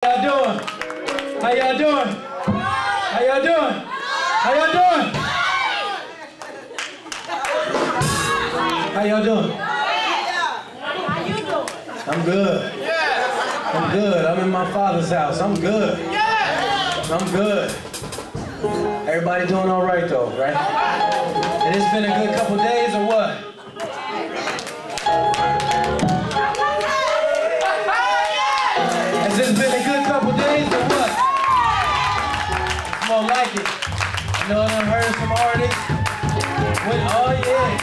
How y'all doing? How y'all doing? How y'all doing? How y'all doing? How y'all doing? I'm good. I'm good. I'm in my father's house. I'm good. I'm good. Everybody doing all right though, right? And it's been a good couple days or what? Oh yeah.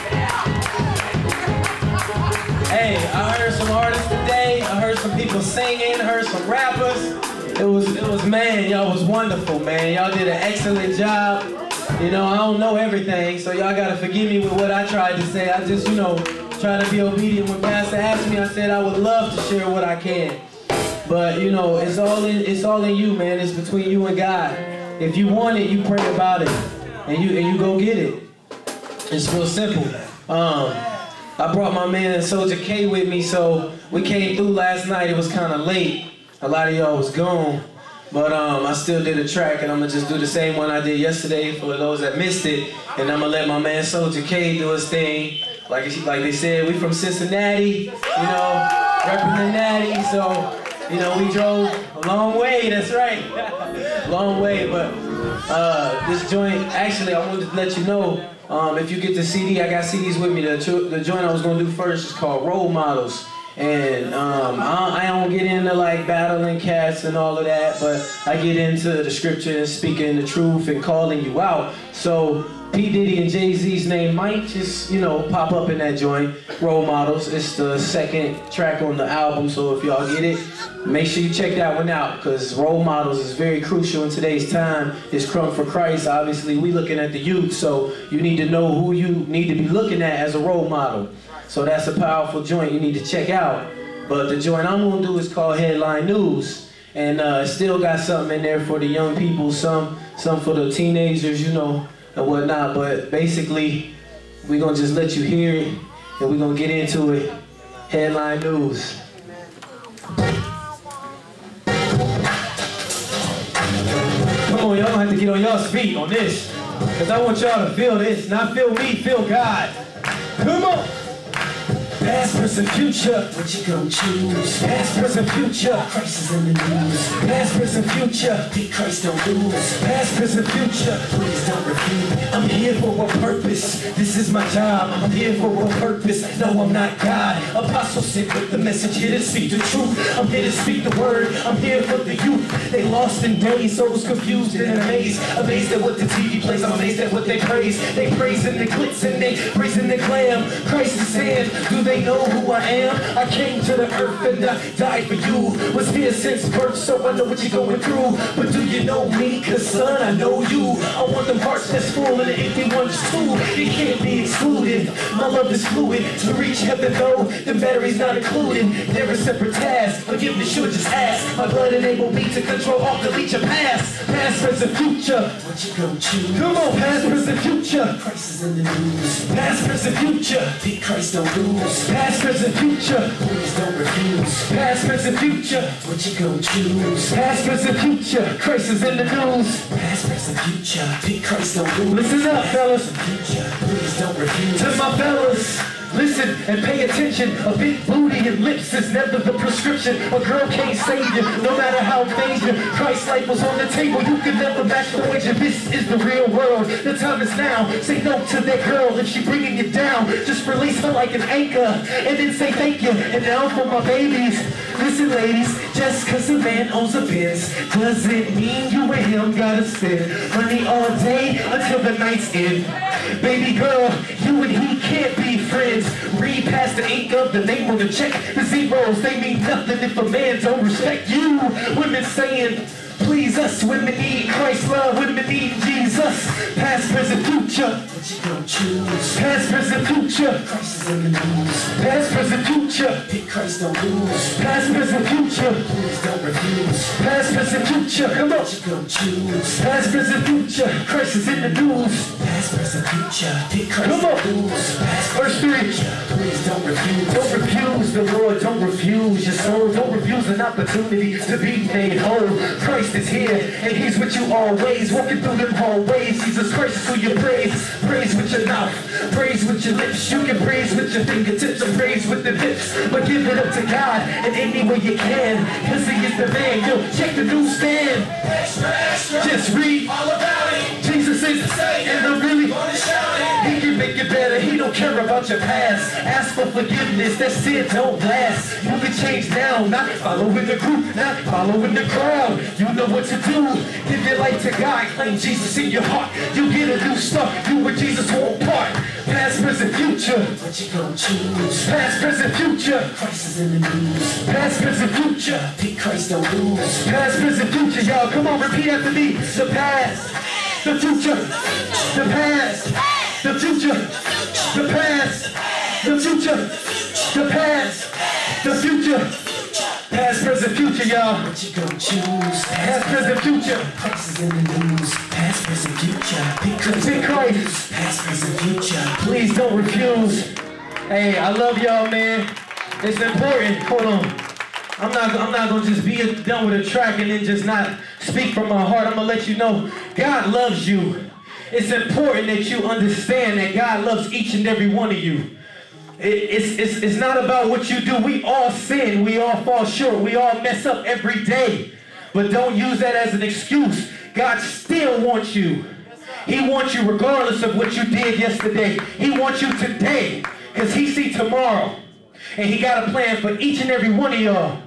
Hey, I heard some artists today. I heard some people singing. Heard some rappers. It was, it was man, y'all was wonderful, man. Y'all did an excellent job. You know, I don't know everything, so y'all gotta forgive me with what I tried to say. I just, you know, try to be obedient. When Pastor asked me, I said I would love to share what I can. But you know, it's all in it's all in you, man. It's between you and God. If you want it, you pray about it, and you and you go get it. It's real simple. Um, I brought my man Soldier K with me, so we came through last night. It was kind of late. A lot of y'all was gone, but um, I still did a track, and I'm gonna just do the same one I did yesterday for those that missed it, and I'm gonna let my man Soldier K do his thing. Like like they said, we from Cincinnati, you know, the Natty, so. You know, we drove a long way, that's right. long way, but uh, this joint, actually, I wanted to let you know, um, if you get the CD, I got CDs with me. The, the joint I was gonna do first is called Role Models. And um, I, I don't get into like battling cats and all of that, but I get into the scripture and speaking the truth and calling you out. So P. Diddy and Jay-Z's name might just, you know, pop up in that joint. Role Models. It's the second track on the album, so if y'all get it, make sure you check that one out, because Role Models is very crucial in today's time. It's Crunk for Christ. Obviously, we looking at the youth, so you need to know who you need to be looking at as a role model. So that's a powerful joint you need to check out. But the joint I'm gonna do is called Headline News. And uh, still got something in there for the young people, some some for the teenagers, you know, and whatnot. But basically, we're gonna just let you hear it and we're gonna get into it. Headline News. Come on, y'all gonna have to get on y'all's feet on this. Cause I want y'all to feel this, not feel me, feel God. Come on! Past, present, future, what you gonna choose? Past, present, future, Christ is in the news. Past, present, future, be Christ don't lose. Past, present, future, please don't refuse. I'm here for a purpose, this is my job. I'm here for a purpose, no I'm not God. Apostle sent with the message, here to speak the truth. I'm here to speak the word, I'm here for the youth. They lost in days, souls confused and amazed. Amazed at what the TV plays, I'm amazed at what they praise. They praise praising the glitz and they praise praising the glam. Christ is saying, do they know who I am? I came to the earth and I died for you. Was here since birth, so I know what you're going through. But do you know me? Cause son, I know you. I want them hearts that's full and the empty ones too. It can't be excluded. My love is fluid. To reach heaven though, the battery's not included. They're a separate task. Forgiveness should just ask. My blood enabled me to control all delete your past. Past, present, future. What you gonna choose? Come on, past, present, future. Christ is in the news. Past, present, future. Be Christ don't lose. Past, present, future. Please don't refuse. Past, present, future. What you gonna choose? Past, present, future. Christ is in the news. Past, present, future. Be Christ don't lose. Listen up, fellas. Future. Please don't And pay attention. A big booty and lips is never the prescription. A girl can't save you, no matter how major. Christ's life was on the table. You can never match the wager. This is the real world. The time is now. Say no to that girl if she bringing you down. Just release her like an anchor, and then say thank you. And now for my babies. Listen, ladies, just cause a man owns a Benz doesn't mean you and him gotta spend money all day until the night's end. Baby girl, you and he can't be friends. Read past the ink of the name on the check. The zeros, they mean nothing if a man don't respect you. Women saying, please us. Women need Christ love, women need Jesus. Past, present, future. Choose? Past, present, future. Christ is in the news. Past, present, future. Pick Christ, don't lose. Past, present, future. Please don't refuse. Past, present, future. Come on. You gonna choose? Past, present, future. Christ is in the news. Past, present, future. Pick Christ, don't lose. Past, Verse 3. please don't refuse. Don't refuse the Lord, don't refuse your soul, don't refuse an opportunity to be made whole. Christ is here, and He's with you always, walking through them hallways. Jesus Christ is who you praise. Praise with your mouth, praise with your lips. You can praise with your fingertips or praise with the lips. But give it up to God in any way you can, because He is the man. Yo, check the newsstand. Extra, extra. Just read. All about it. Jesus is the Savior, and I'm really Gonna shout it. Don't care about your past. Ask for forgiveness, that sin don't last. You can change now, not following the group, not following the crowd. You know what to do. Give your life to God, claim Jesus in your heart. You get a new start, you and Jesus won't part. Past, present, future. What you gonna choose? Past, present, future. Christ is in the news. Past, present, future. Pick Christ, don't lose. Past, present, future, y'all. Come on, repeat after me. The past, the future, the past, the future, future, the past, the future. Past, present, future, y'all. What you gonna choose? Past, present, future. Is in the news. Past, present, future. Pick Christ, Pick don't Christ. Past, present, future. Please don't refuse. Hey, I love y'all, man. It's important. Hold on. I'm not. I'm not gonna just be a, done with a track and then just not speak from my heart. I'm gonna let you know God loves you. It's important that you understand that God loves each and every one of you. It- it's, it's, it's not about what you do. We all sin. We all fall short. We all mess up every day. But don't use that as an excuse. God still wants you. He wants you regardless of what you did yesterday. He wants you today because he see tomorrow. And he got a plan for each and every one of y'all.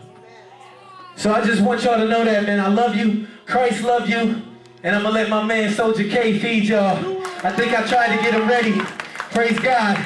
So I just want y'all to know that, man. I love you. Christ love you. And I'm going to let my man Soldier K feed y'all. I think I tried to get him ready. Praise God.